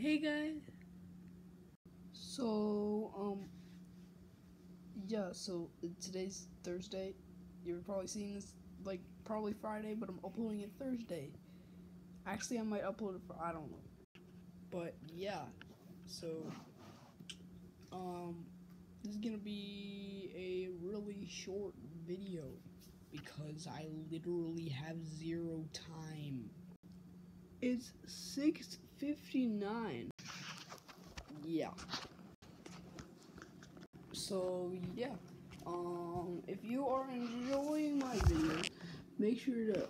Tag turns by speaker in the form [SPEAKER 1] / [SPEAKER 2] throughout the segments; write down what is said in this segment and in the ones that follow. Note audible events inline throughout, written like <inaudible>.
[SPEAKER 1] Hey guys. So, um, yeah, so today's Thursday. You're probably seeing this like probably Friday, but I'm uploading it Thursday. Actually, I might upload it for I don't know. But yeah, so um, this is gonna be a really short video because I literally have zero time. It's 6:59. Yeah. So yeah. Um if you are enjoying my video, make sure to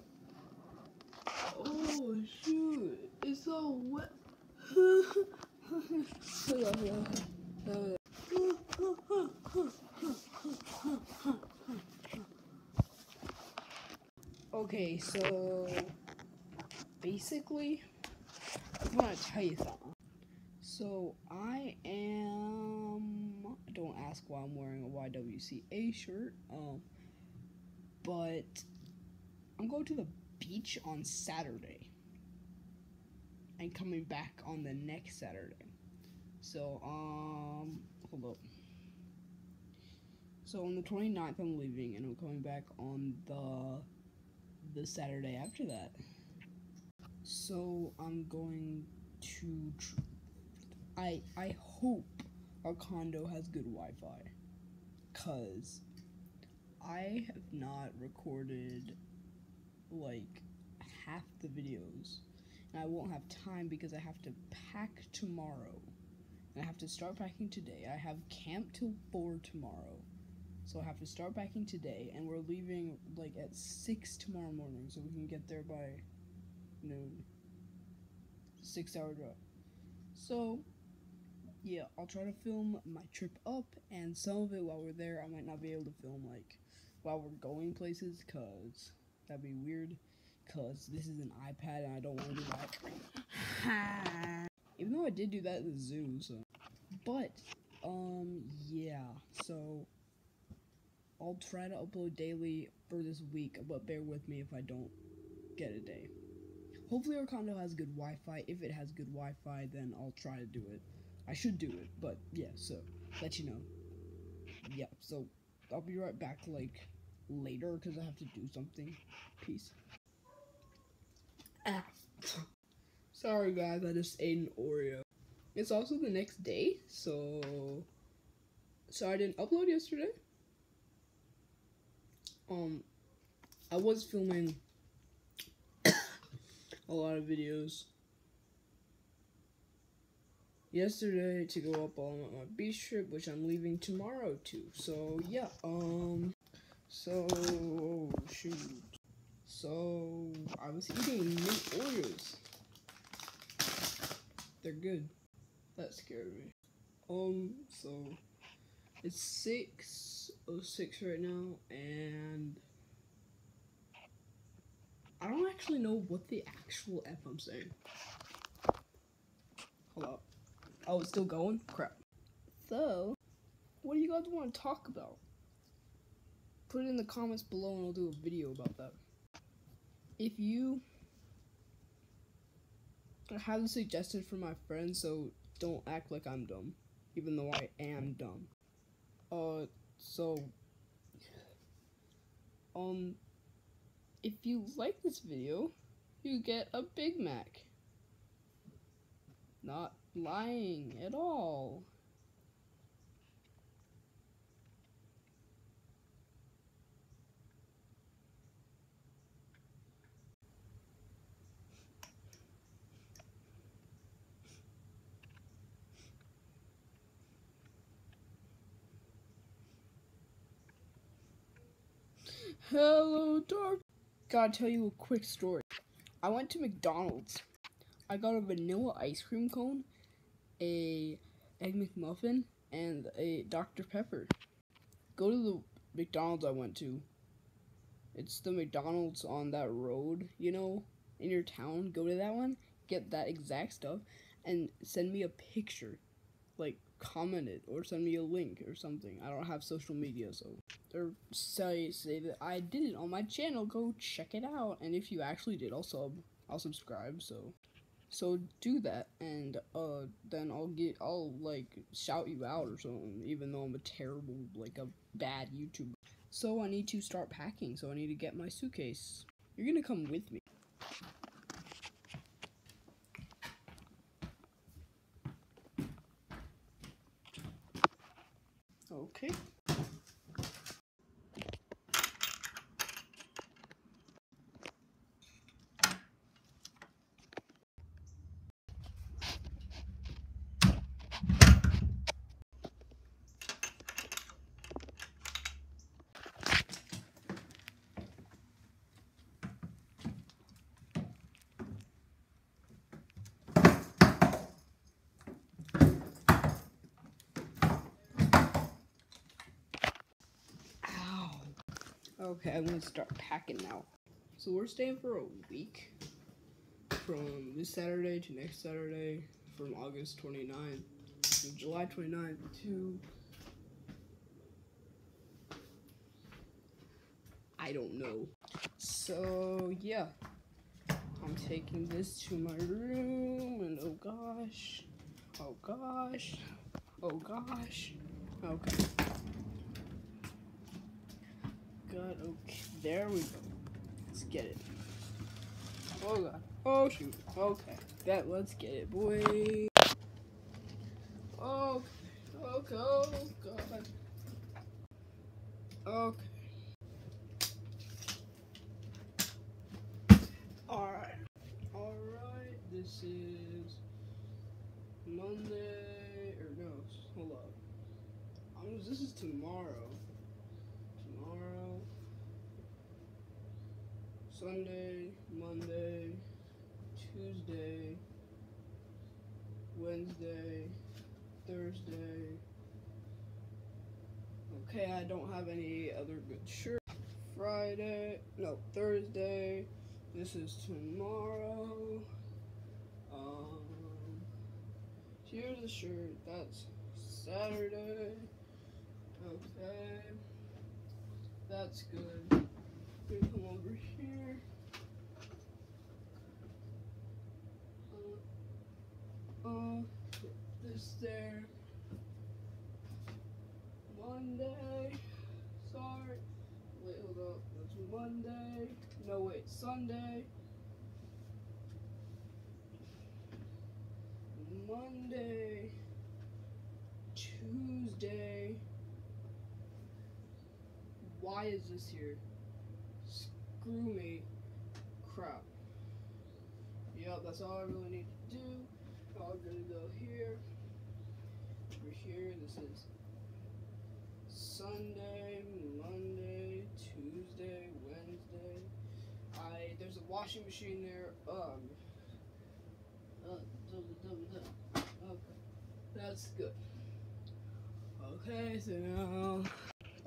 [SPEAKER 1] Oh shoot. It's so wet. <laughs> okay, so basically I want to tell you something. So I am. Don't ask why I'm wearing a YWCA shirt. Um, but I'm going to the beach on Saturday and coming back on the next Saturday. So um, hold up. So on the 29th I'm leaving and I'm coming back on the the Saturday after that. So I'm going to. I I hope our condo has good Wi-Fi, cause I have not recorded like half the videos, and I won't have time because I have to pack tomorrow. And I have to start packing today. I have camp till four tomorrow. So I have to start packing today, and we're leaving like at six tomorrow morning, so we can get there by noon. Six hour drive. So, yeah, I'll try to film my trip up, and some of it while we're there. I might not be able to film like while we're going places, cause that'd be weird. Cause this is an iPad, and I don't want to do that. <laughs> Even though I did do that in the zoo, so. But, um, yeah. So, I'll try to upload daily for this week, but bear with me if I don't get a day. Hopefully our condo has good Wi-Fi. If it has good Wi-Fi, then I'll try to do it. I should do it, but yeah, so let you know. Yeah, so I'll be right back like later because I have to do something. Peace. Ah. Sorry guys, I just ate an Oreo. It's also the next day, so so I didn't upload yesterday. Um I was filming lot of videos yesterday to go up on my beach trip, which I'm leaving tomorrow to. So yeah, um, so oh, shoot, so I was eating mint Oreos. They're good. That scared me. Um, so it's six oh six right now, and I don't actually know what the actual F I'm saying. Hold up. Oh, it's still going? Crap. So, what do you guys want to talk about? Put it in the comments below and I'll do a video about that. If you have a suggestion from my friends, so don't act like I'm dumb, even though I am dumb. Uh, so, um, if you like this video, you get a Big Mac. Not lying at all. Hello, dark. Gotta tell you a quick story. I went to McDonald's. I got a vanilla ice cream cone, a egg McMuffin, and a Dr. Pepper. Go to the McDonald's I went to. It's the McDonald's on that road, you know, in your town. Go to that one, get that exact stuff, and send me a picture. Like, comment it or send me a link or something. I don't have social media, so or say say that I did it on my channel. Go check it out, and if you actually did, I'll sub. I'll subscribe. So So do that, and uh, then I'll get I'll like shout you out or something. Even though I'm a terrible like a bad YouTuber. So I need to start packing. So I need to get my suitcase. You're gonna come with me. Okay. Okay, I'm gonna start packing now. So we're staying for a week. From this Saturday to next Saturday, from August 29th, from July 29th to I don't know. So yeah, I'm taking this to my room, and oh gosh, oh gosh, oh gosh, okay. God, okay, there we go. Let's get it. Oh god, oh shoot, okay, that let's get it, boy. Okay, okay, oh god. Okay. Alright. Alright, this is Monday, or no, hold up. Um, this is. Tomorrow. Sunday, Monday, Tuesday, Wednesday, Thursday. Okay, I don't have any other good shirts. Friday, no, Thursday. This is tomorrow. Um, here's the shirt. That's Saturday. Okay, that's good. Gonna come over here. Uh, uh, this there. Monday. Sorry. Wait, hold up. That's Monday. No, wait, Sunday. Monday. Tuesday. Why is this here? Screw me. Crap. Yep, that's all I really need to do. I'm gonna go here. Over here, this is Sunday, Monday, Tuesday, Wednesday. I there's a washing machine there. Um. Uh, dum, dum, dum. Okay, that's good. Okay, so now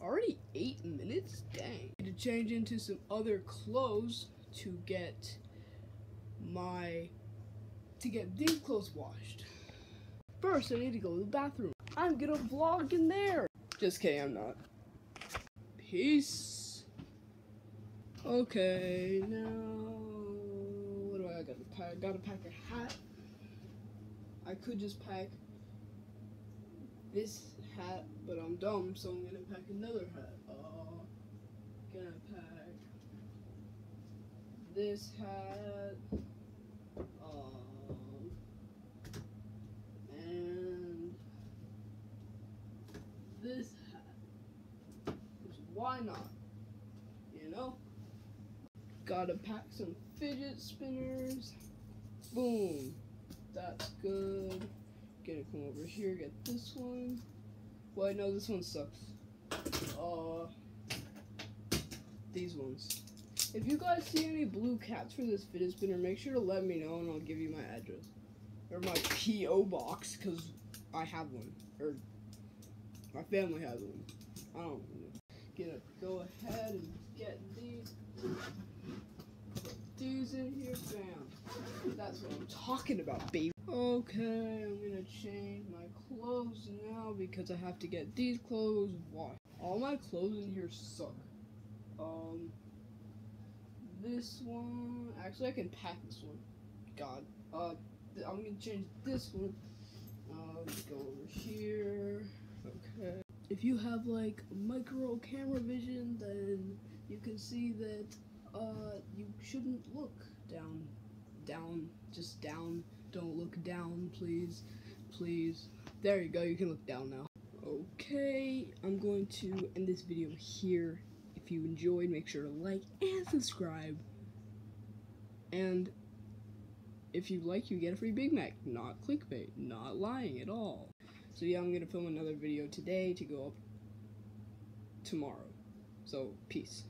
[SPEAKER 1] already eight minutes. Dang. I need to change into some other clothes to get my to get these clothes washed. First, I need to go to the bathroom. I'm gonna vlog in there. Just kidding, I'm not. Peace. Okay, now what do I gotta pack? Gotta pack a hat. I could just pack this hat, but I'm dumb, so I'm gonna pack another hat. Uh, gonna pack this hat. Um, and this hat. why not? You know? Gotta pack some fidget spinners. Boom. That's good. Gonna come over here, get this one. Well, I know this one sucks. Uh, these ones. If you guys see any blue cats for this fidget spinner, make sure to let me know and I'll give you my address. Or my P.O. box, because I have one. Or my family has one. I don't know. Gonna go ahead and get these. Put these in here, bam. That's what I'm talking about, baby. Okay, I'm gonna change my clothes now because I have to get these clothes washed. All my clothes in here suck. Um, this one, actually I can pack this one. God, uh, I'm gonna change this one. Uh, go over here. Okay. If you have like micro camera vision, then you can see that uh, you shouldn't look down, down, just down. Don't look down, please, please. There you go. You can look down now. Okay, I'm going to end this video here. If you enjoyed, make sure to like and subscribe. And if you like, you get a free Big Mac. Not clickbait, not lying at all. So yeah, I'm gonna film another video today to go up tomorrow. So peace.